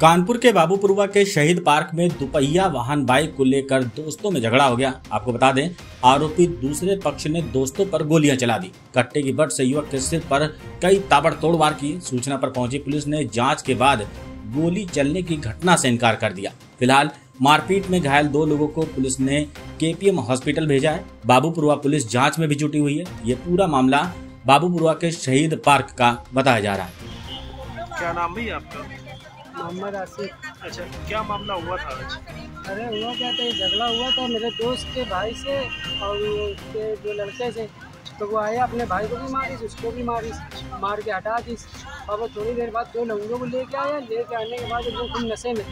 कानपुर के बाबूपुरवा के शहीद पार्क में दुपहिया वाहन बाइक को लेकर दोस्तों में झगड़ा हो गया। आपको बता दें, आरोपी दूसरे पक्ष ने दोस्तों पर गोलियाँ चला दी। कट्टे की बट से युवक के सिर पर कई ताबड़तोड़ वार की। सूचना पर पहुँची पुलिस ने जाँच के बाद गोली चलने की घटना से इनकार कर दिया। फ़िलहाल, मारपीट में घायल दो लोगों को पुलिस ने केपीएम हॉस्पिटल भेजा है। बाबूपुरवा पुलिस जाँच में भी जुटी हुई है। ये पूरा मामला बाबूपुरवा के शहीद पार्क का बताया जा रहा है। क्या नाम भी आपका? मोहम्मद आसिफ। अच्छा क्या मामला हुआ था आज? अरे हुआ क्या था? झगड़ा हुआ था मेरे दोस्त के भाई से और उसके जो लड़के से तो वो आया अपने भाई को भी मारिस उसको भी मारिस मार के हटा दी। और वो थोड़ी देर बाद दो लंगों को लेके आया। लेके आने के बाद एकदम खूब नशे में।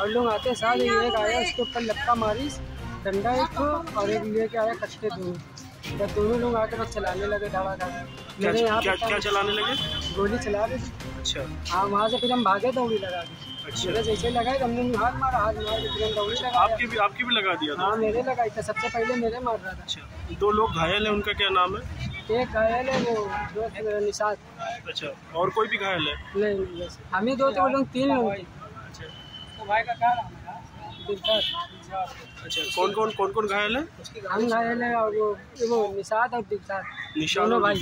और लोग आते साथ एक आया उसके ऊपर लपका मारिस डंडा एक को और एक लेके आया कट्टे दोनों। बस दोनों लोग आके बस चलाने लगे धड़ा धड़ा क्या मेरे यहाँ क्या, क्या चलाने लगे? गोली चला रहे थे। अच्छा। हाँ वहाँ से फिर हम भागे दौड़ी लगा दी। अच्छा। मेरे जैसे लगाए तो हमने हाथ मारा हाथ मारा फिर हम दौड़ी लगा आपकी भी आपकी भी लगा दिया था? हाँ मेरे लगाई था। सबसे पहले मेरे मार रहा था। अच्छा। दो लोग घायल है उनका क्या नाम है? एक घायल है वो दो मेरा निषाद। अच्छा और कोई भी घायल है? नहीं हम ही दो थे वो लोग तीन लोग थे। अच्छा। तो भाई का क्या नाम है? अच्छा कौन कौन कौन कौन घायल है? हम घायल है और वो वो निषाद और निशान और भाई।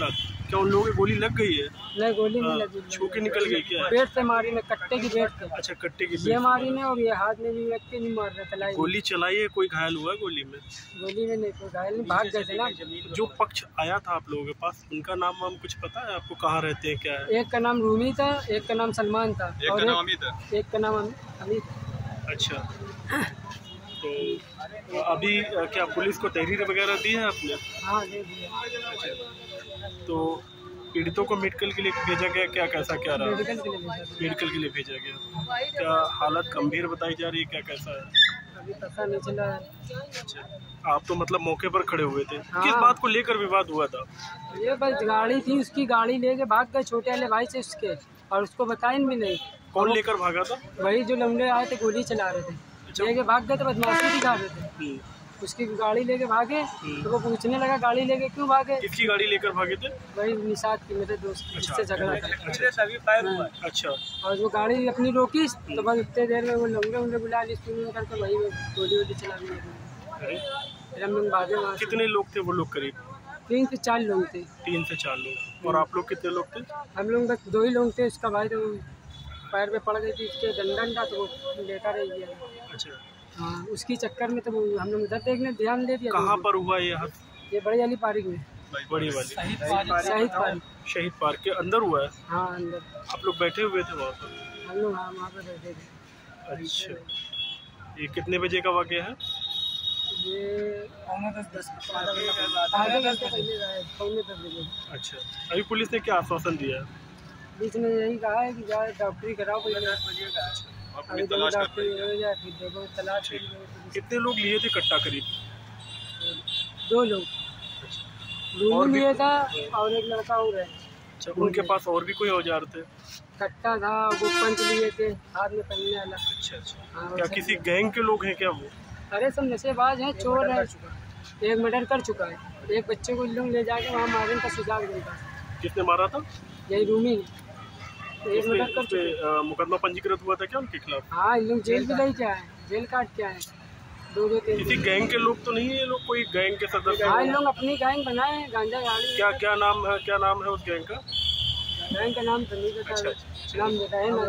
क्या उन लोगों की गोली लग गई है? नहीं गोली नहीं हाँ, लगी छू के निकल गई क्या? है पेट से मारी ने कट्टे की पेट से। अच्छा कट्टे की ये मारी ने और ये हाथ में भी लग के नहीं मार रहा था गोली चलाई है? कोई घायल हुआ है गोली में? गोली में नहीं कोई घायल नहीं भाग गए थे ना। जो पक्ष आया था आप लोगों के पास उनका नाम वाम कुछ पता है? आपको कहाँ रहते हैं क्या है? एक का नाम रूमी था एक का नाम सलमान था। और एक का नाम अमित। अच्छा। तो अभी क्या पुलिस को तहरीर वगैरह दी है आपने? हाँ दे दिया तो पीड़ितों को मेडिकल के लिए भेजा गया क्या? कैसा क्या रहा? मेडिकल के लिए भेजा था। मेडिकल के लिए भेजा गया। क्या हालत गंभीर बताई जा रही है? क्या कैसा है? अभी पता नहीं चला। अच्छा। आप तो मतलब मौके पर खड़े हुए थे। हाँ। किस बात को लेकर विवाद हुआ था? ये बस गाड़ी थी उसकी गाड़ी लेके भाग गए छोटे वाले भाई से उसके। और उसको बताए भी नहीं। कौन लेकर भागा था? वही जो लंगड़े आए थे गोली चला रहे थे। लेके भाग गए तो बदमाशी दिखा रहे थे। हम्म। उसकी गाड़ी लेके भागे तो वो पूछने लगा गाड़ी लेके क्यों भागे? किसकी गाड़ी लेकर भागे थे? वही निषाद की मेरे दोस्त की, जिससे झगड़ा था। हाँ। अच्छा। और वो गाड़ी अपनी रोकी तो बस उतने देर में वो लंगड़े उंगड़े बुला ली स्कूल करके वही में गोली वोली चलाने लगे लोग वहाँ कितने लोग थे वो लोग करीब? तीन से चार लोग थे। तीन से चार लोग। और आप लोग कितने लोग थे? हम लोग बस दो ही लोग थे उसका भाई तो पैर पे पड़ गई थी उसके डंडन का तो वो लेकर रह गया। अच्छा। हाँ उसकी चक्कर में तो हम लोग उधर देखने ध्यान दे दिया। कहाँ पर हुआ ये ये बड़ी वाली पार्क में। बड़ी वाली। शहीद पार्क शहीद पार्क के अंदर हुआ है? हाँ अंदर। आप लोग बैठे हुए थे वहाँ पर? हम लोग हाँ वहाँ पे बैठे थे। अच्छा। ये कितने बजे का वाक्य है? ये अच्छा। अभी पुलिस ने क्या आश्वासन दिया? है बीच में यही कहा है कि जाए डॉक्टरी कराओ पहले अभी देखो हो। तलाश। कितने लोग लिए थे कट्टा करीब? दो लोग। और लिए था और एक लड़का और है। अच्छा उनके पास और भी कोई औज़ार थे? कट्टा था वो पंच लिए थे हाथ में पहनने वाला। अच्छा अच्छा। हाँ, क्या किसी गैंग के लोग हैं क्या वो? अरे सब नशेबाज हैं चोर है। एक मर्डर कर चुका है। एक बच्चे को लोग ले जाके वहाँ मारने का सुझाव देता किसने मारा था? यही रूमी तो एक कर चुका। मुकदमा पंजीकृत हुआ था क्या उनके खिलाफ? हाँ इन लोग जेल भी नहीं क्या है? जेल काट क्या है। दो दो तीन किसी गैंग के लोग तो नहीं है ये लोग? कोई गैंग के सदस्य हाँ इन लोग अपनी गैंग बनाए हैं गांजा गाड़ी। क्या क्या नाम है क्या नाम है उस गैंग का? गैंग का नाम तो नहीं पता। नाम बताया ना